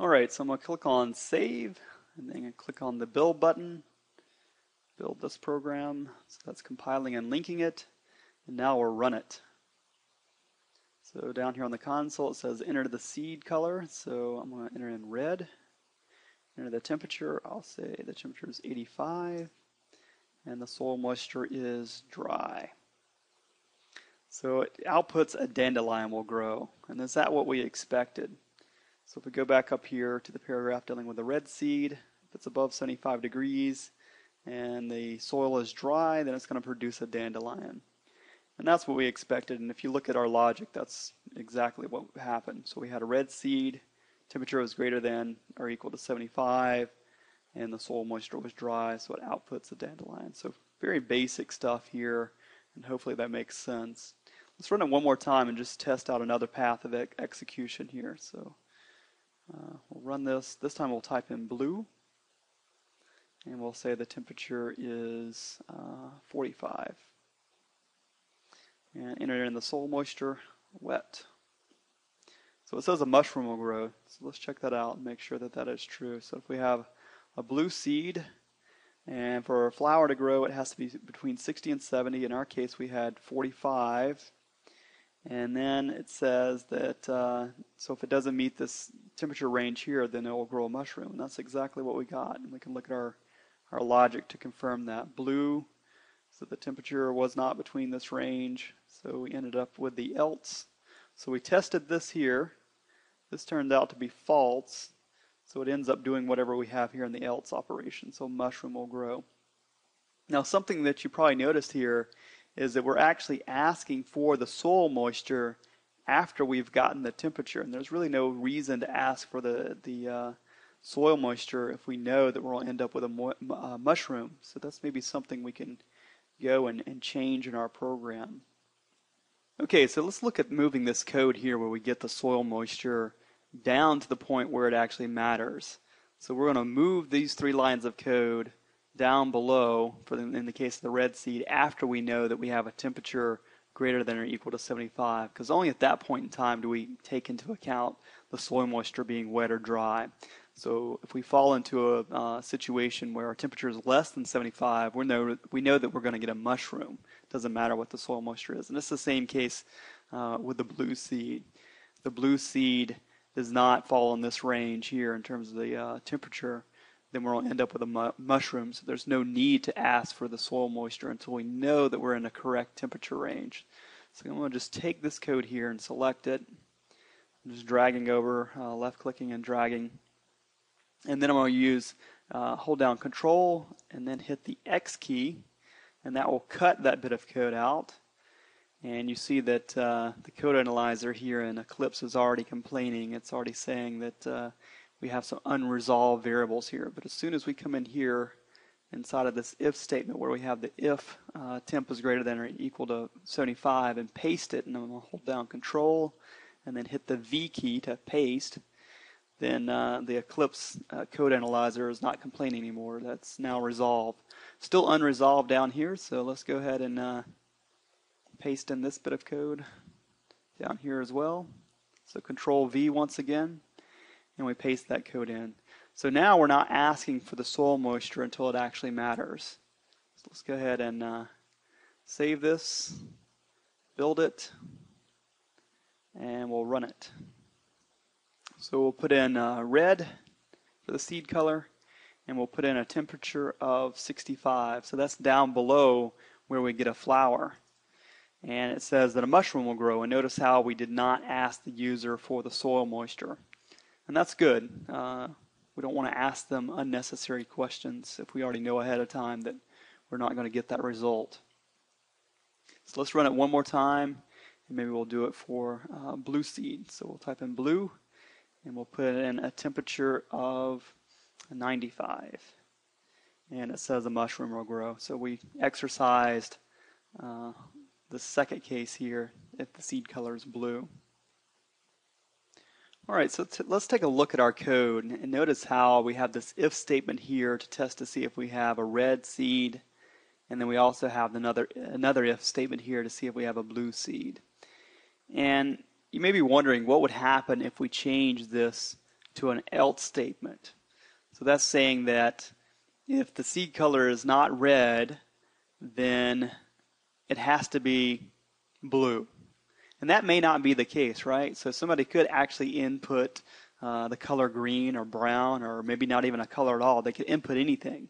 Alright, so I'm to click on Save, and then I click on the Build button. Build this program. So that's compiling and linking it. And now we'll run it. So down here on the console it says enter the seed color. So I'm to enter in red. Enter the temperature. I'll say the temperature is 85. And the soil moisture is dry. So it outputs a dandelion will grow. And is that what we expected? So if we go back up here to the paragraph dealing with the red seed, if it's above 75 degrees and the soil is dry, then it's going to produce a dandelion. And that's what we expected. And if you look at our logic, that's exactly what happened. So we had a red seed, temperature was greater than or equal to 75, and the soil moisture was dry, so it outputs a dandelion. So very basic stuff here, and hopefully that makes sense. Let's run it one more time and just test out another path of execution here. So uh, we'll run this. This time we'll type in blue. And we'll say the temperature is uh, 45. And enter in the soil moisture, wet. So it says a mushroom will grow. So let's check that out and make sure that that is true. So if we have a blue seed, and for a flower to grow, it has to be between 60 and 70. In our case, we had 45. And then it says that, uh, so if it doesn't meet this temperature range here, then it will grow a mushroom. And that's exactly what we got. And we can look at our, our logic to confirm that. Blue, so the temperature was not between this range. So we ended up with the else. So we tested this here. This turned out to be false. So it ends up doing whatever we have here in the else operation. So mushroom will grow. Now something that you probably noticed here is that we're actually asking for the soil moisture after we've gotten the temperature. And there's really no reason to ask for the, the uh, soil moisture if we know that to end up with a mo- uh, mushroom. So that's maybe something we can go and, and change in our program. Okay, so let's look at moving this code here where we get the soil moisture down to the point where it actually matters. So we're going to move these three lines of code down below, for the, in the case of the red seed, after we know that we have a temperature greater than or equal to 75, because only at that point in time do we take into account the soil moisture being wet or dry. So if we fall into a uh, situation where our temperature is less than 75, we know, we know that we're going to get a mushroom. It doesn't matter what the soil moisture is. And it's the same case uh, with the blue seed. The blue seed does not fall in this range here in terms of the uh, temperature then we'll end up with a mu- mushroom. So there's no need to ask for the soil moisture until we know that we're in a correct temperature range. So I'm going to just take this code here and select it. I'm just dragging over, uh, left clicking and dragging. And then I'm going to use uh, hold down control and then hit the X key and that will cut that bit of code out. And you see that uh, the code analyzer here in Eclipse is already complaining. It's already saying that uh, we have some unresolved variables here. But as soon as we come in here inside of this if statement where we have the if uh, temp is greater than or equal to 75 and paste it, and I'm going to hold down control and then hit the V key to paste, then uh, the Eclipse uh, code analyzer is not complaining anymore. That's now resolved. Still unresolved down here, so let's go ahead and uh, paste in this bit of code down here as well. So control V once again and we paste that code in. So now we're not asking for the soil moisture until it actually matters. So let's go ahead and uh, save this, build it, and we'll run it. So we'll put in uh, red for the seed color, and we'll put in a temperature of 65. So that's down below where we get a flower. And it says that a mushroom will grow. And notice how we did not ask the user for the soil moisture. And that's good. Uh, we don't want to ask them unnecessary questions if we already know ahead of time that we're not going to get that result. So let's run it one more time, and maybe we'll do it for uh, blue seed. So we'll type in blue, and we'll put in a temperature of 95. And it says a mushroom will grow. So we exercised uh, the second case here if the seed color is blue. All right, so let's take a look at our code and notice how we have this if statement here to test to see if we have a red seed, and then we also have another another if statement here to see if we have a blue seed. And you may be wondering what would happen if we change this to an else statement. So that's saying that if the seed color is not red, then it has to be blue. And that may not be the case, right? So somebody could actually input uh, the color green or brown or maybe not even a color at all. They could input anything.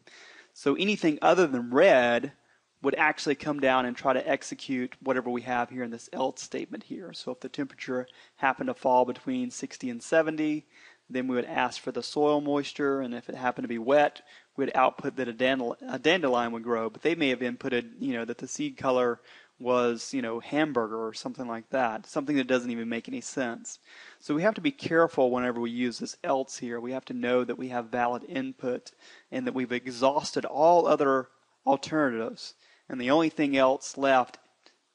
So anything other than red would actually come down and try to execute whatever we have here in this else statement here. So if the temperature happened to fall between 60 and 70, then we would ask for the soil moisture, and if it happened to be wet, we'd output that a, dandel- a dandelion would grow. But they may have inputted, you know, that the seed color was, you know, hamburger or something like that, something that doesn't even make any sense. So we have to be careful whenever we use this else here. We have to know that we have valid input and that we've exhausted all other alternatives. And the only thing else left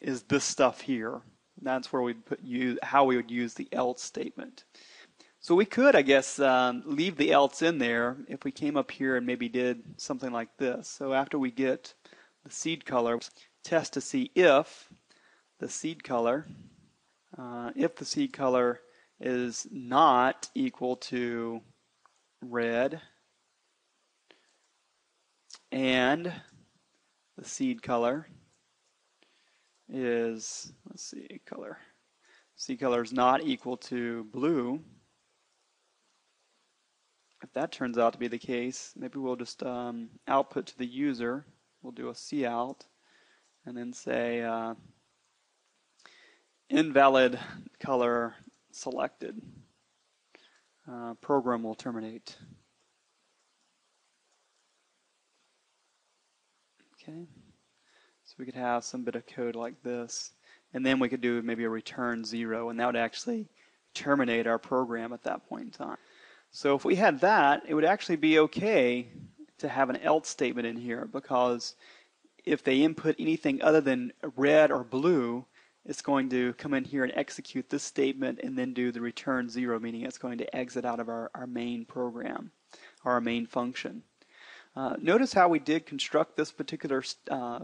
is this stuff here. That's where we put use, how we would use the else statement. So we could, I guess, um, leave the else in there if we came up here and maybe did something like this. So after we get the seed color, test to see if the seed color, uh, if the seed color is not equal to red and the seed color is, let's see, color. Seed color is not equal to blue if that turns out to be the case, maybe we'll just um, output to the user. We'll do a cout and then say uh, invalid color selected. Uh, program will terminate. Okay, so we could have some bit of code like this, and then we could do maybe a return zero, and that would actually terminate our program at that point in time. So if we had that, it would actually be okay to have an else statement in here because if they input anything other than red or blue, it's going to come in here and execute this statement and then do the return zero, meaning it's going to exit out of our, our main program our main function. Uh, notice how we did construct this particular uh,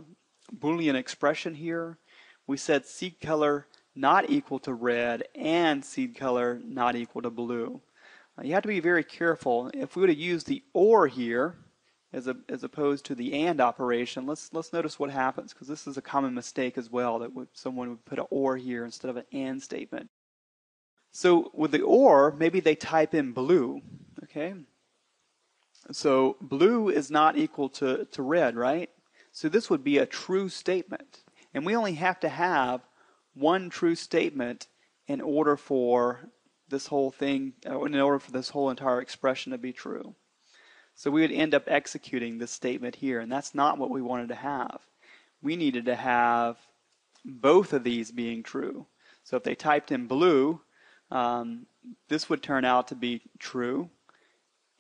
Boolean expression here. We said seed color not equal to red and seed color not equal to blue. Uh, you have to be very careful. If we would have used the OR here, as, a, as opposed to the AND operation, let's, let's notice what happens, because this is a common mistake as well, that someone would put an OR here instead of an AND statement. So with the OR, maybe they type in blue, okay? So blue is not equal to, to red, right? So this would be a true statement. And we only have to have one true statement in order for this whole thing, uh, in order for this whole entire expression to be true. So we would end up executing this statement here, and that's not what we wanted to have. We needed to have both of these being true. So if they typed in blue, um, this would turn out to be true,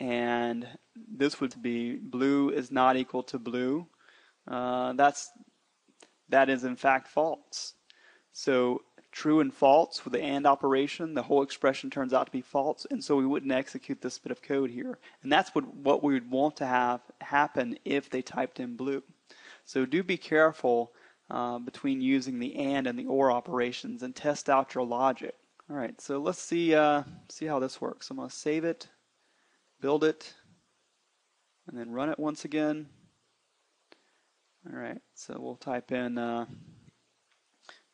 and this would be blue is not equal to blue. Uh, that's that is in fact false. So true and false with the AND operation, the whole expression turns out to be false, and so we wouldn't execute this bit of code here. And that's what, what we would want to have happen if they typed in blue. So do be careful uh, between using the AND and the OR operations and test out your logic. All right, so let's see, uh, see how this works. I'm going to save it, build it, and then run it once again. All right, so we'll type in uh,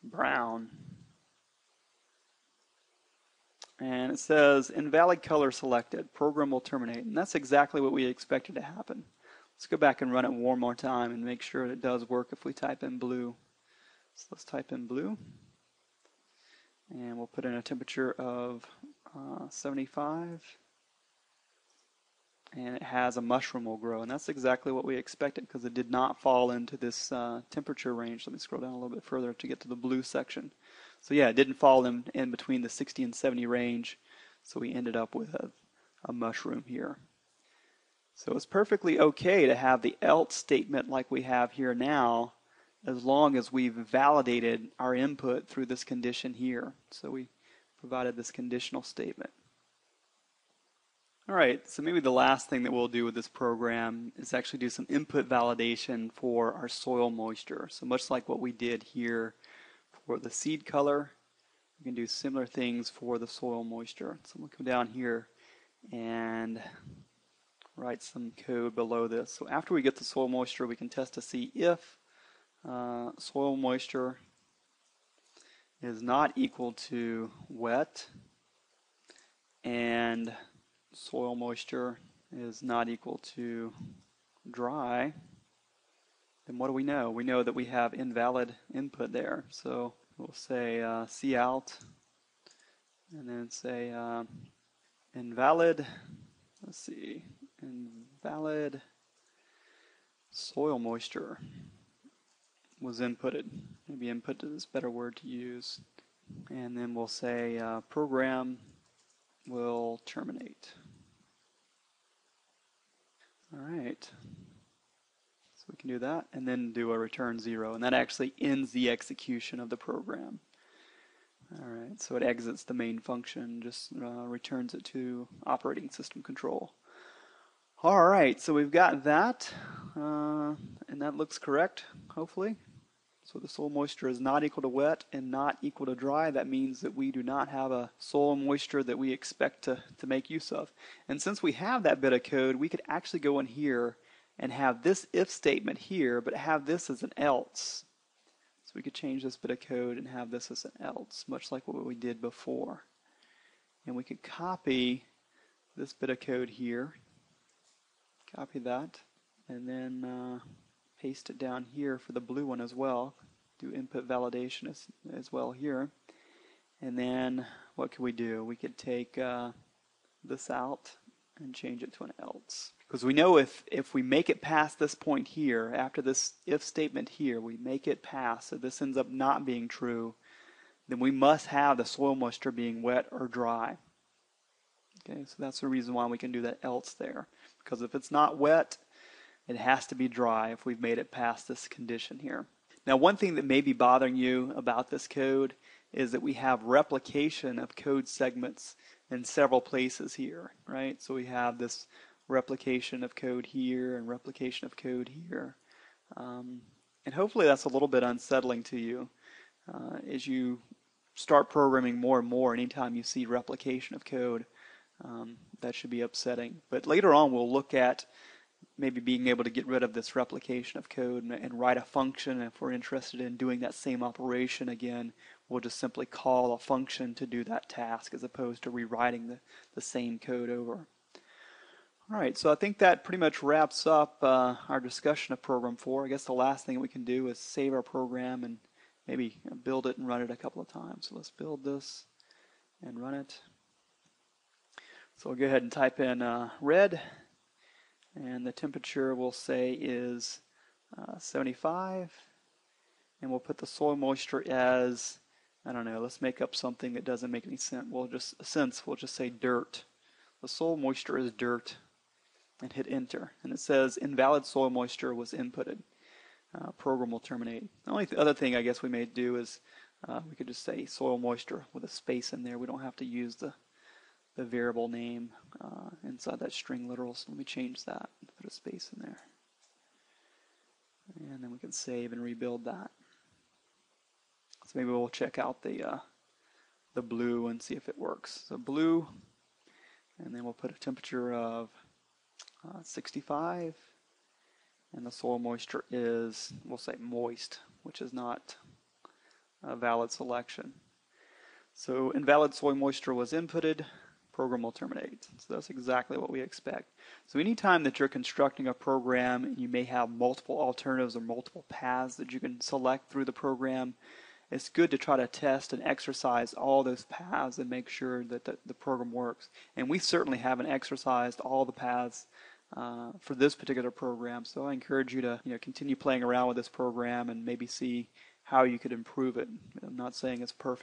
brown. And it says invalid color selected. Program will terminate. And that's exactly what we expected to happen. Let's go back and run it one more time and make sure it does work if we type in blue. So let's type in blue. And we'll put in a temperature of uh, 75. And it has a mushroom will grow. And that's exactly what we expected because it did not fall into this uh, temperature range. Let me scroll down a little bit further to get to the blue section. So yeah, it didn't fall in, in between the 60 and 70 range. So we ended up with a, a mushroom here. So it's perfectly okay to have the else statement like we have here now as long as we've validated our input through this condition here. So we provided this conditional statement. All right, so maybe the last thing that we'll do with this program is actually do some input validation for our soil moisture. So much like what we did here for the seed color. We can do similar things for the soil moisture. So I'm going to come down here and write some code below this. So after we get the soil moisture, we can test to see if uh, soil moisture is not equal to wet and soil moisture is not equal to dry, then what do we know? We know that we have invalid input there. So we'll say uh, cout and then say uh, invalid, let's see, invalid soil moisture was inputted. Maybe inputted is a better word to use. And then we'll say uh, program will terminate. All right. We can do that and then do a return zero. And that actually ends the execution of the program. All right, so it exits the main function, just uh, returns it to operating system control. All right, so we've got that, uh, and that looks correct, hopefully. So the soil moisture is not equal to wet and not equal to dry. That means that we do not have a soil moisture that we expect to, to make use of. And since we have that bit of code, we could actually go in here and have this if statement here, but have this as an else. So we could change this bit of code and have this as an else, much like what we did before. And we could copy this bit of code here Copy that and then uh, paste it down here for the blue one as well. Do input validation as, as well here. And then what could we do? We could take uh, this out and change it to an else. Because we know if, if we make it past this point here, after this if statement here, we make it past, so this ends up not being true, then we must have the soil moisture being wet or dry. Okay, so that's the reason why we can do that else there because if it's not wet, it has to be dry if we've made it past this condition here. Now, one thing that may be bothering you about this code is that we have replication of code segments in several places here, right? So we have this replication of code here and replication of code here. Um, and hopefully that's a little bit unsettling to you uh, as you start programming more and more anytime you see replication of code. Um, that should be upsetting. But later on, we'll look at maybe being able to get rid of this replication of code and, and, write a function. If we're interested in doing that same operation again, we'll just simply call a function to do that task as opposed to rewriting the, the same code over. All right, so I think that pretty much wraps up uh, our discussion of Program 4. I guess the last thing we can do is save our program and maybe build it and run it a couple of times. So let's build this and run it. So we'll go ahead and type in uh, red, and the temperature we'll say is uh, 75, and we'll put the soil moisture as, I don't know, let's make up something that doesn't make any sense. We'll just, sense, we'll just say dirt. The soil moisture is dirt, and hit enter. And it says invalid soil moisture was inputted. Uh, program will terminate. The only th other thing I guess we may do is uh, we could just say soil moisture with a space in there. We don't have to use the the variable name uh, inside that string literal. So let me change that, put a space in there. And then we can save and rebuild that. So maybe we'll check out the uh, the blue and see if it works. So blue, and then we'll put a temperature of uh, 65, and the soil moisture is, we'll say moist, which is not a valid selection. So invalid soil moisture was inputted program will terminate. So that's exactly what we expect. So anytime that you're constructing a program and you may have multiple alternatives or multiple paths that you can select through the program, it's good to try to test and exercise all those paths and make sure that the, the program works. And we certainly haven't exercised all the paths uh, for this particular program. So I encourage you to you know continue playing around with this program and maybe see how you could improve it. I'm not saying it's perfect.